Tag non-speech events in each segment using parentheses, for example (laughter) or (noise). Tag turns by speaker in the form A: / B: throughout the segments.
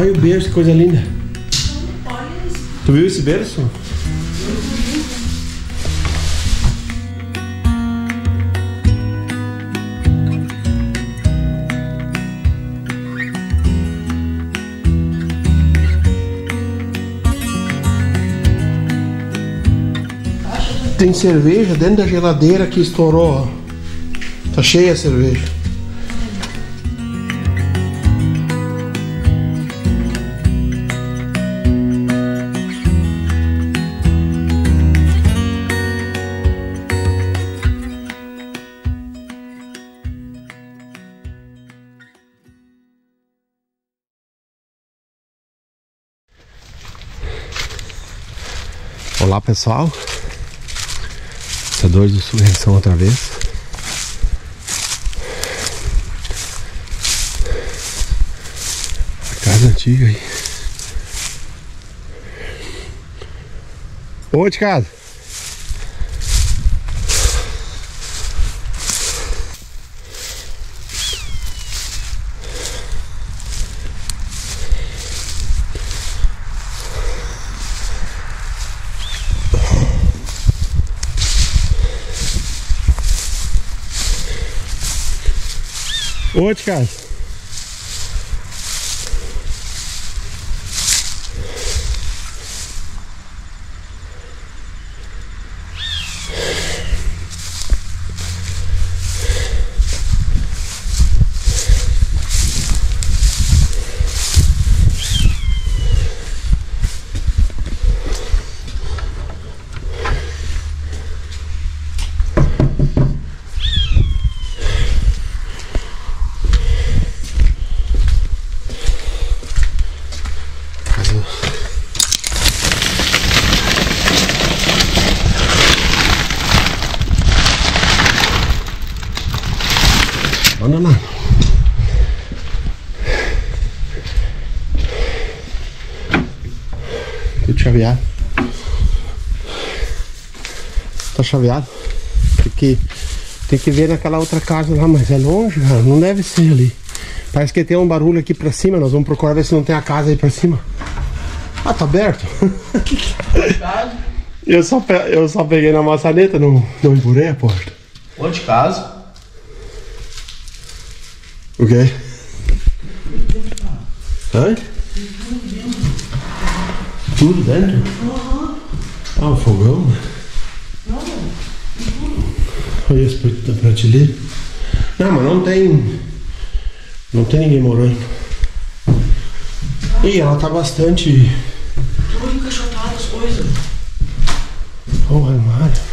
A: Olha o berço, que coisa linda. Tu viu esse berço? Tem cerveja dentro da geladeira que estourou. Tá cheia a cerveja. Olá pessoal, Caçadores do Subvenção outra vez. A casa antiga aí. Ô de casa. Ô de lá. Tudo chaveado. Tá chaveado. Tem que, tem que ver naquela outra casa lá, mas é longe, cara. Não deve ser ali. Parece que tem um barulho aqui pra cima. Nós vamos procurar ver se não tem a casa aí pra cima. Ah, tá aberto. eu, só, eu só peguei na maçaneta, não, não empurei a porta.
B: Onde casa?
A: O quê? Hã? Tudo dentro? Ah, o fogão? Olha esse pra- da prateleira. Não, mas não tem. Não tem ninguém morando. Ih, ela tá bastante.
B: Tudo encaixotado as coisas.
A: Olha o armário.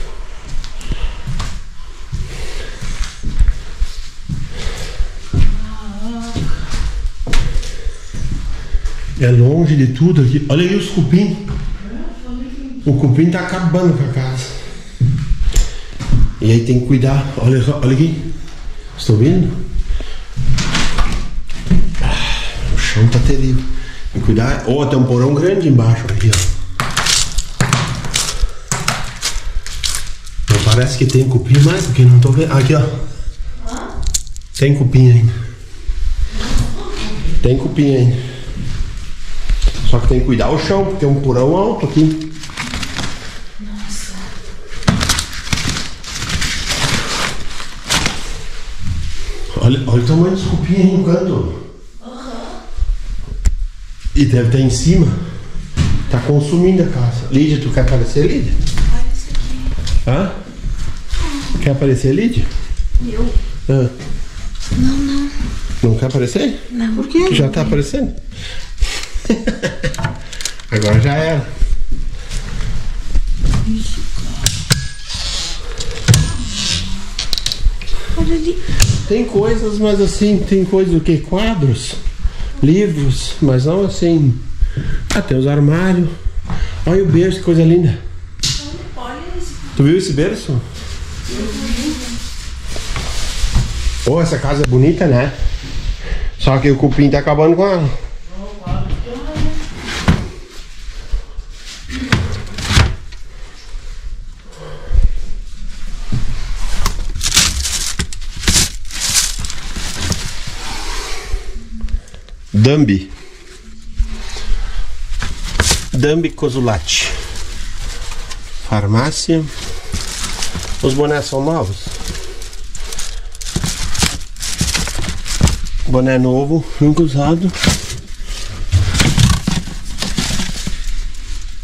A: É longe de tudo aqui. Olha aí os cupim. O cupim tá acabando com a casa. E aí tem que cuidar. Olha, olha aqui. Estão vendo? Ah, O chão tá terrível. Tem que cuidar. Ó, tem um porão grande embaixo aqui, ó. Não parece que tem cupim mais, porque não tô vendo. Aqui, ó. Tem cupim ainda. Tem cupim ainda. Só que tem que cuidar o chão, porque é um porão alto aqui. Olha, olha o tamanho dos cupim aí no canto. E deve estar em cima. Tá consumindo a casa. Lídia, tu quer aparecer, Lídia? Hã? Quer aparecer, Lídia?
C: Eu?
A: Hã?
C: Não, não.
A: Não quer aparecer?
C: Não. Por quê?
A: Já tá aparecendo? (laughs) Agora já era.
C: Olha ali.
A: Tem coisas, mas assim, tem coisas o que? Quadros, livros, mas não assim. Até os armários. Olha o berço, que coisa linda.
C: Olha.
A: Tu viu esse berço? Oh, essa casa é bonita, né? Só que o cupim tá acabando com ela. Dumbi. Dambi Cosulati. Farmácia. Os bonés são novos. Boné novo, nunca usado.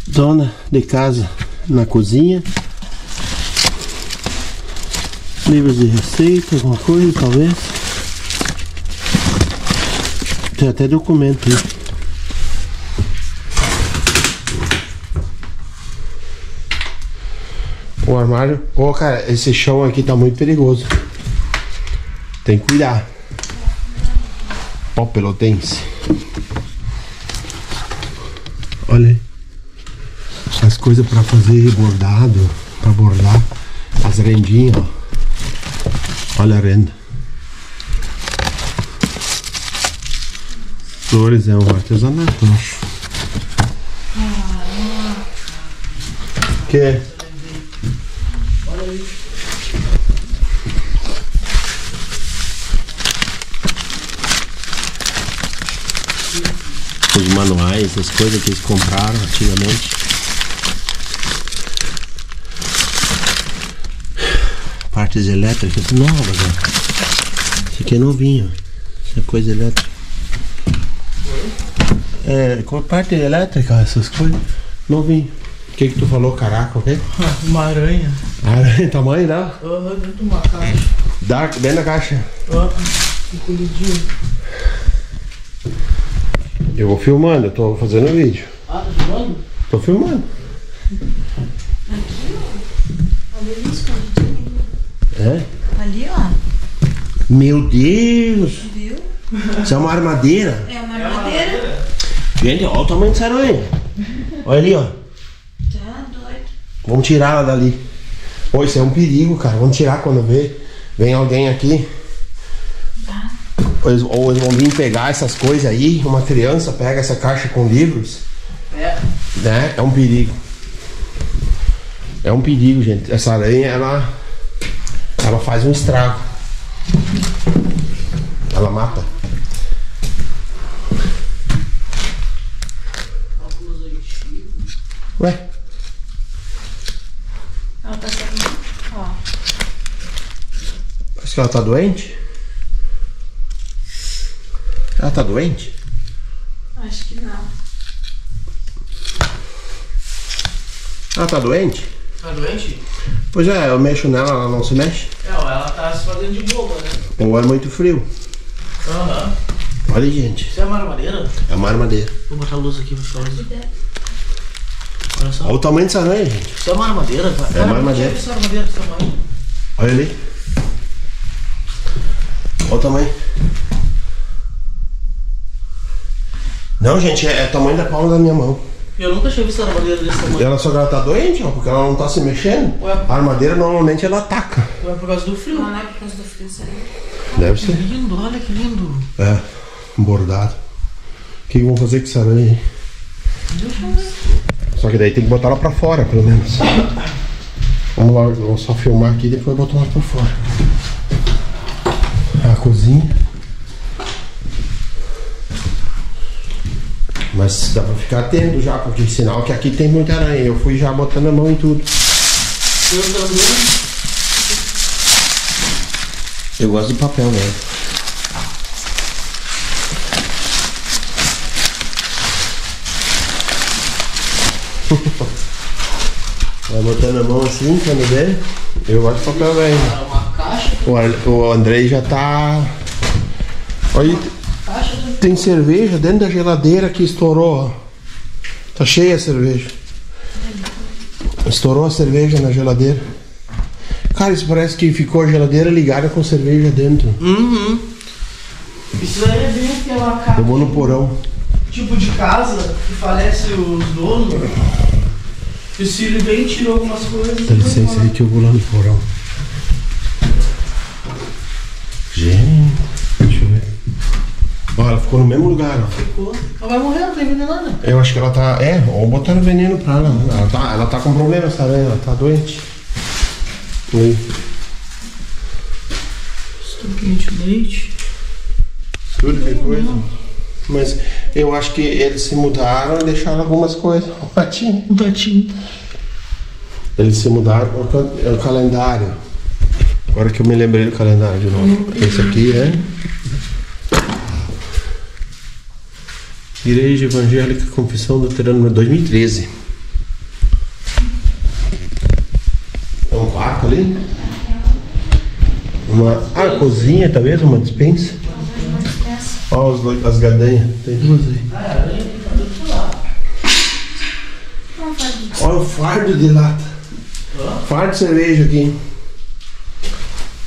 A: Dona de casa na cozinha. Livros de receita, alguma coisa, talvez. Tem até documento aí. O armário. Ô, cara, esse chão aqui tá muito perigoso. Tem que cuidar. Ó, pelotense. Olha aí. As coisas pra fazer bordado, pra bordar. As rendinhas, ó. Olha a renda. Flores é um artesanato, acho. Que? Os manuais, as coisas que eles compraram antigamente. Partes elétricas novas, ó. Isso aqui é novinho. Isso é coisa elétrica. É, com parte elétrica, essas coisas. Novinho. O que que tu falou, caraca, o quê? (laughs)
B: Uma aranha.
A: Aranha, tamanho dela?
B: Aham, dentro de uma caixa.
A: Dá, dentro da caixa.
B: Ó, encolhidinho.
A: Eu vou filmando, eu tô fazendo vídeo.
B: Ah, tá filmando?
A: Tô filmando.
C: Olha ali, escondidinho.
A: É?
C: Ali, ó.
A: Meu Deus!
C: Viu?
A: Isso é uma armadeira.
C: É uma armadeira.
A: Gente, olha o tamanho dessa aranha. Olha ali, ó.
C: Tá doido.
A: Vamos tirar ela dali. Pô, isso é um perigo, cara. Vamos tirar quando vê. Vem alguém aqui. Ou eles, ou eles vão vir pegar essas coisas aí. Uma criança pega essa caixa com livros.
B: É.
A: Né? É um perigo. É um perigo, gente. Essa aranha, ela. Ela faz um estrago. Ela mata. Ué?
C: Ela tá saindo. Ó.
A: Acho que ela tá doente? Ela tá doente?
C: Acho que não.
A: Ela tá doente?
B: Tá doente?
A: Pois é, eu mexo nela, ela não se mexe.
B: É, ela tá se fazendo de boba, né?
A: Ou é muito frio.
B: Aham.
A: Olha gente.
B: Isso é uma armadeira?
A: É uma armadeira.
B: Vou botar a luz aqui pra ficar luz. Olha só.
A: Olha o tamanho dessa aranha, gente.
B: Isso é uma armadeira, tá?
A: É uma armadeira.
B: Isso é armadeira desse tamanho.
A: Olha ali. Olha o tamanho. Não, gente, é, é o tamanho da palma da minha mão.
B: Eu nunca tinha visto armadeira desse tamanho.
A: Ela só que ela tá doente, ó, porque ela não tá se mexendo.
B: Ué.
A: A armadeira normalmente ela ataca.
B: Não é por causa do frio.
C: Não, não é por causa do frio isso aí.
A: Deve
B: Que
A: ser.
B: lindo, olha que lindo.
A: É, bordado. O que que vão fazer com essa aranha aí? Só que daí tem que botar ela pra fora, pelo menos. Vamos lá, vamos só filmar aqui e depois botar ela pra fora. A cozinha. Mas dá pra ficar atento já, porque sinal que aqui tem muita aranha. Eu fui já botando a mão em tudo.
B: Eu também.
A: Eu gosto de papel mesmo. Vai botando a mão assim quando vê. Eu gosto de papel velho.
B: Caixa.
A: O, o Andrei já tá. Olha,
B: Caixa do...
A: tem cerveja dentro da geladeira que estourou, ó. Tá cheia a cerveja. Estourou a cerveja na geladeira. Cara, isso parece que ficou a geladeira ligada com cerveja dentro.
B: Uhum. Isso aí é bem aquela casa.
A: Eu vou no porão.
B: Tipo de casa que falece os donos. E o vem e tirou algumas coisas.
A: Dá licença aí que eu vou lá no porão. Gente, deixa eu ver. Ó, ela ficou no mesmo lugar, ó.
B: Ficou. Ela vai morrer, não tem envenenada.
A: Eu acho que ela tá. É, ou botaram veneno pra ela. Ela tá, ela tá com problema, essa aranha, ela tá doente. Aí.
B: Estoquinho de leite.
A: Tudo que coisa. Mas eu acho que eles se mudaram e deixaram algumas coisas. O patinho.
B: Um gatinho.
A: Eles se mudaram o calendário. Agora que eu me lembrei do calendário de novo. Esse aqui é. Igreja Evangélica Confissão Luterana 2013. É um quarto ali? Uma. Ah, cozinha talvez, uma dispensa. Olha as gadanhas. Tem duas aí. Olha o fardo de lata. Fardo de cerveja aqui.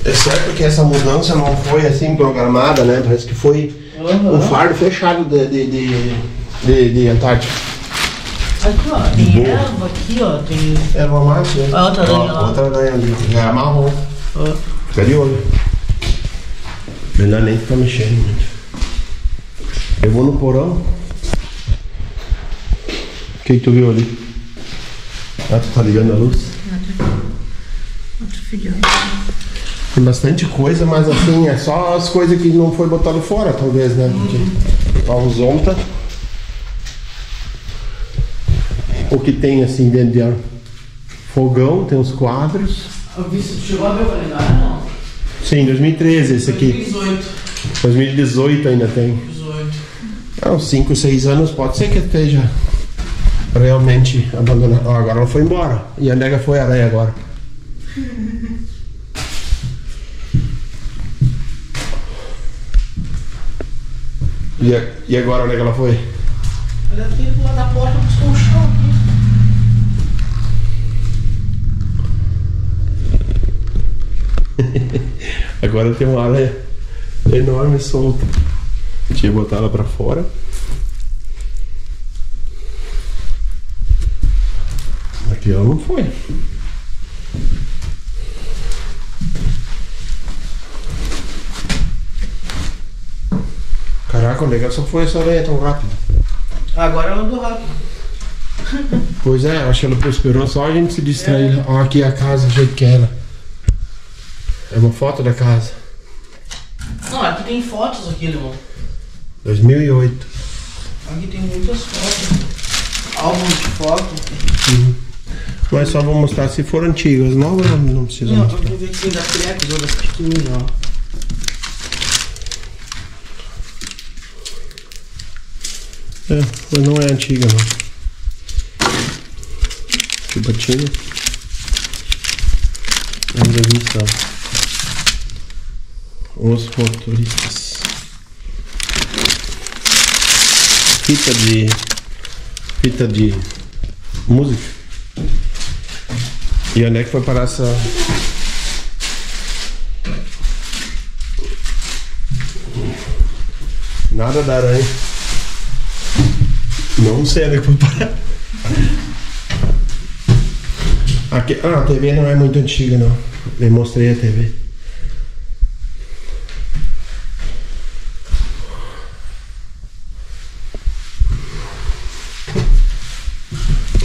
A: É certo que essa mudança não foi assim programada, né? Parece que foi um fardo fechado de, de, de, de, de Antártica.
B: Aqui, ó. Tem erva aqui, ó. Tem.
A: Erva mate, né?
B: Outra aranha lá.
A: Outra aranha ali. Já é marrom.
B: ó.
A: Fica de olho. Melhor nem ficar mexendo muito. Eu vou no porão. O que, que tu viu ali? Ah, tu tá ligando a luz?
C: Outro.
A: Tem bastante coisa, mas assim, é só as coisas que não foi botado fora, talvez, né? Porque ó, os onta. O que tem assim dentro de fogão, tem uns quadros.
B: Eu vi chegou a ver o calendário, não?
A: Sim, 2013 esse aqui.
B: 2018.
A: 2018 ainda tem.
B: 18.
A: É, uns 5, 6 anos, pode ser que esteja realmente abandonado. Ó, agora ela foi embora. E a nega foi a aranha agora. (laughs) E, a- e agora onde é que ela foi?
B: Ela ter ido lá da porta buscar o chão aqui. (laughs)
A: Agora tem uma aranha enorme solta. Tinha botar ela pra fora. Aqui ela não foi. Caraca, onde é que só foi essa aranha tão rápido?
B: Agora ela andou rápido.
A: Pois é, acho que ela esperou só a gente se distrair. Ó, aqui a casa do jeito que era. É uma foto da casa.
B: Não, aqui tem fotos aqui, irmão.
A: 2008.
B: Aqui tem muitas fotos. Álbum de foto.
A: Mas só vou mostrar se for antigas. Novas não, não precisa
B: Não,
A: mostrar.
B: vamos ver se tem das creques ou das pequenininhas, ó.
A: É, mas não é antiga não. Chupatina. Ainda vista. Os motoristas. Fita de. Fita de música. E onde é que foi parar essa. Nada da aranha. Não sei onde é que foi parar. Aqui, ah, a TV não é muito antiga não. Eu mostrei a TV.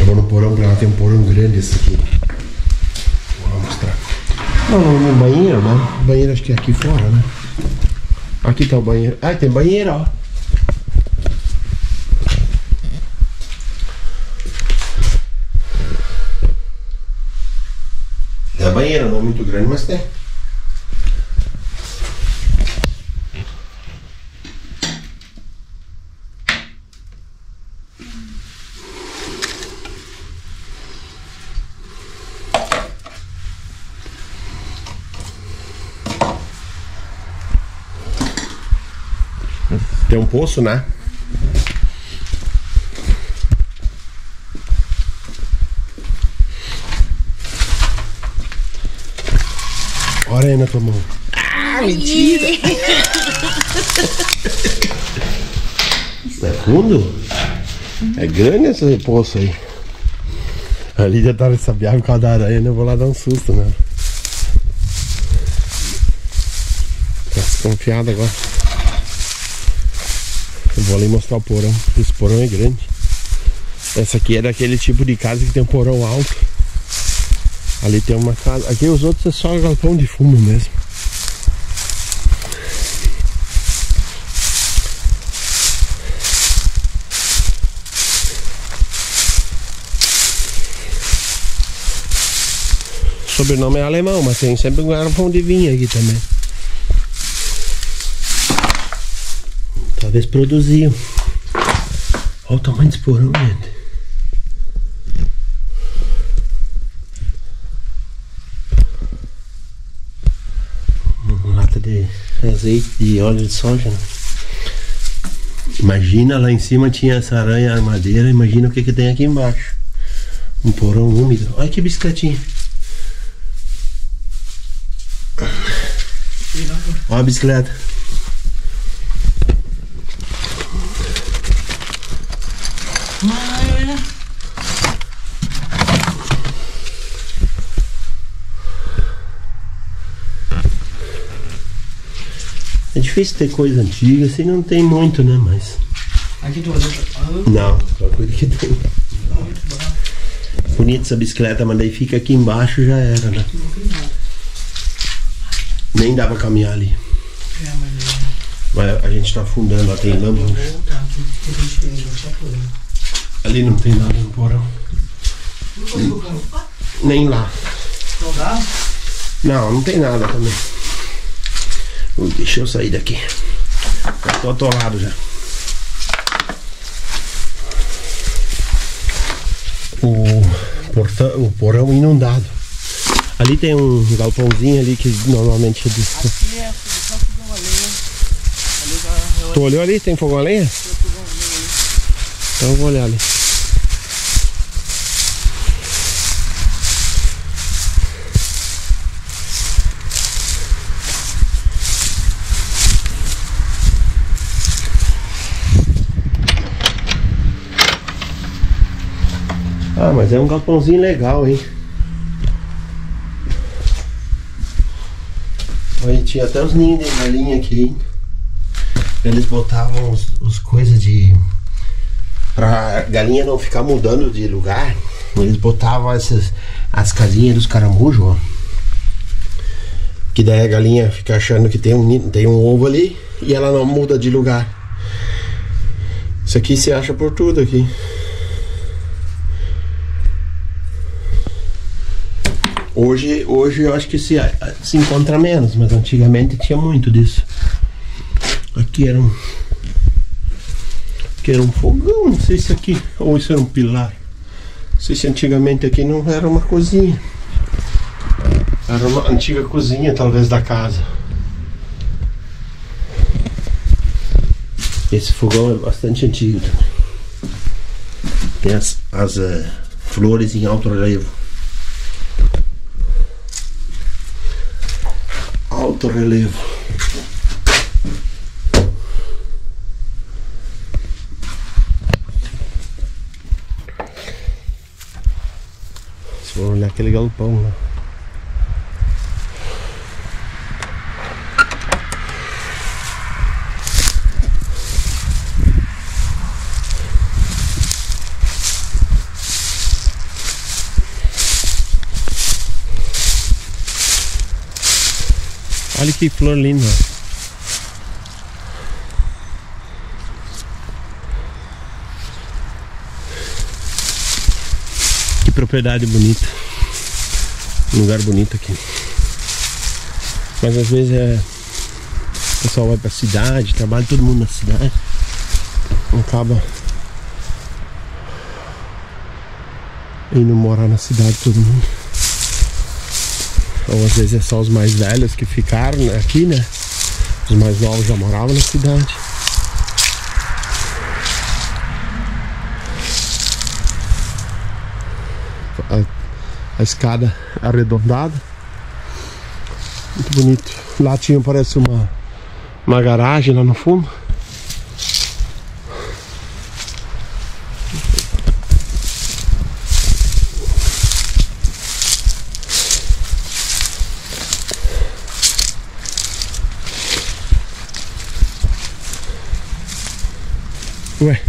A: Eu vou no porão pra ela tem um porão grande esse aqui. Vou mostrar. Não, no, no banheiro, né? Banheiro acho que é aqui fora, né? Aqui tá o banheiro. Ah, tem banheiro, ó. É banheiro, não é muito grande, mas tem. Poço, né? Olha aí na tua mão. Ah, mentira! é fundo? É grande esse poço aí. A Lídia tá sabiando por causa da aranha, né? Eu vou lá dar um susto, né? Tá desconfiado agora. Eu vou ali mostrar o porão. Esse porão é grande. Essa aqui é daquele tipo de casa que tem um porão alto. Ali tem uma casa. Aqui os outros é só galpão de fumo mesmo. O sobrenome é alemão, mas tem sempre um garrafão de vinho aqui também. Talvez produziam. Olha o tamanho desse porão, gente. Uma lata de azeite de óleo de soja. Né? Imagina lá em cima tinha essa aranha armadeira, imagina o que, que tem aqui embaixo. Um porão úmido. Olha que bicicletinha. Olha a bicicleta. Difícil ter coisa antiga, assim não tem muito, né? Mas.
B: Aqui tu olhou.
A: Não, só coisa que tem. Bonita essa bicicleta, mas daí fica aqui embaixo já era, né? Nem dá pra caminhar ali.
B: é, mas
A: Mas a gente tá afundando, lá tem lama.
B: eu vou voltar aqui. que a gente tem que deixar por aí.
A: Ali não tem nada no porão. Nem lá.
B: Não dá?
A: Não, não tem nada também. Deixa eu sair daqui. Já tô atolado já. O, portão, o porão inundado. Ali tem um galpãozinho ali que normalmente é de...
B: Aqui é só fogão a lenha. Ali já eu
A: Tu olhou ali? Tem fogão a lenha? Então eu vou olhar ali. Ah, mas é um galpãozinho legal, hein? Olha, tinha até os ninhos de galinha aqui, hein? Eles botavam os, os coisas de. Pra galinha não ficar mudando de lugar, eles botavam essas. as casinhas dos caramujos, ó. Que daí a galinha fica achando que tem um, tem um ovo ali e ela não muda de lugar. Isso aqui se acha por tudo aqui. Hoje, hoje eu acho que se, se encontra menos, mas antigamente tinha muito disso. Aqui era um. Aqui era um fogão, não sei se aqui. Ou isso era um pilar. Não sei se antigamente aqui não era uma cozinha. Era uma antiga cozinha, talvez, da casa. Esse fogão é bastante antigo também. Tem as, as eh, flores em alto relevo. Alto relevo. For olhar aquele galpão lá. Olha que flor linda. Que propriedade bonita. Um lugar bonito aqui. Mas às vezes é. O pessoal vai pra cidade, trabalha todo mundo na cidade. Acaba indo morar na cidade todo mundo. Ou às vezes é só os mais velhos que ficaram aqui, né? Os mais novos já moravam na cidade. A, a escada arredondada. Muito bonito. Lá tinha, parece uma, uma garagem lá no fundo. Ué.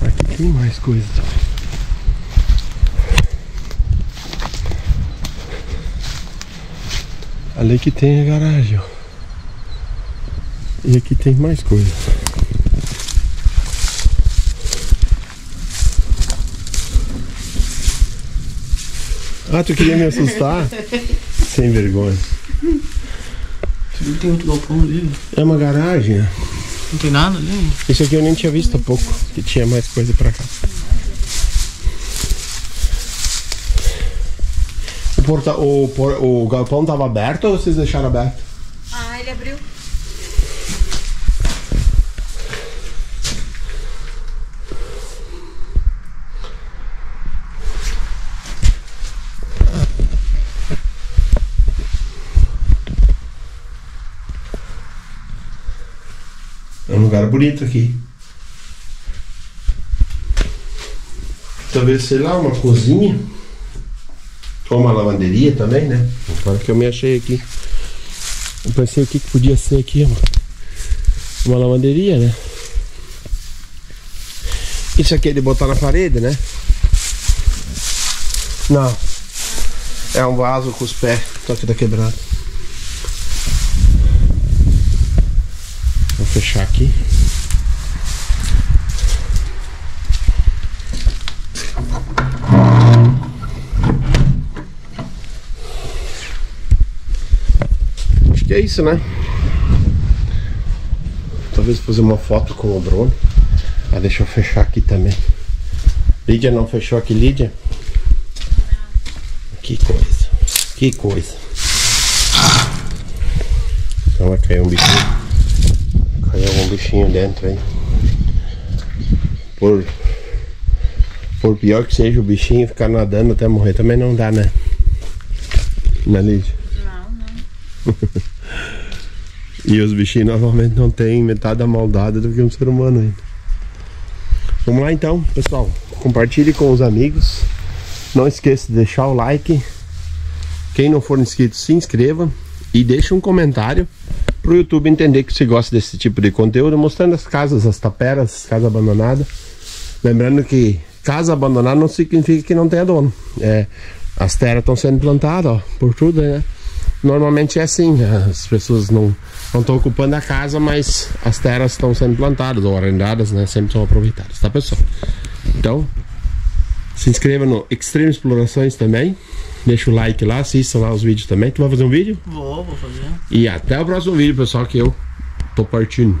A: Aqui tem mais coisas. Ali que tem a garagem, ó. E aqui tem mais coisas. Ah, tu queria me assustar? (laughs) Sem vergonha.
B: Tem outro galpão ali.
A: É uma garagem. né?
B: Não tem nada ali.
A: Isso aqui eu nem tinha visto há pouco, que tinha mais coisa pra cá. Porta, o, por- o galpão tava aberto ou vocês deixaram aberto?
C: Ah, ele abriu.
A: É um lugar bonito aqui. Talvez, sei lá, uma cozinha. Ou uma lavanderia também, né? Agora que eu me achei aqui. Eu pensei o que, que podia ser aqui, uma, uma lavanderia, né? Isso aqui é de botar na parede, né? Não. É um vaso com os pés, só que tá quebrado. Vou fechar aqui. É isso, né? Talvez fazer uma foto com o drone. Ah, deixa eu fechar aqui também. Lídia não fechou aqui, Lídia? Que coisa. Que coisa. Então vai cair um bichinho. Caiu algum bichinho dentro aí. Por, por pior que seja o bichinho, ficar nadando até morrer também não dá, né? Né, Lídia?
C: Não, não. (laughs)
A: E os bichinhos normalmente não têm metade da maldade do que um ser humano ainda. Vamos lá então, pessoal. Compartilhe com os amigos. Não esqueça de deixar o like. Quem não for inscrito, se inscreva e deixe um comentário para o YouTube entender que você gosta desse tipo de conteúdo, mostrando as casas, as taperas, as casas abandonadas. Lembrando que casa abandonada não significa que não tenha dono. É, as terras estão sendo plantadas ó, por tudo, né? Normalmente é assim, as pessoas não estão ocupando a casa, mas as terras estão sendo plantadas ou arrendadas, né? Sempre são aproveitadas, tá pessoal? Então, se inscreva no Extreme Explorações também. Deixa o like lá, assista lá os vídeos também. Tu vai fazer um vídeo?
B: Vou, vou fazer.
A: E até o próximo vídeo, pessoal, que eu tô partindo.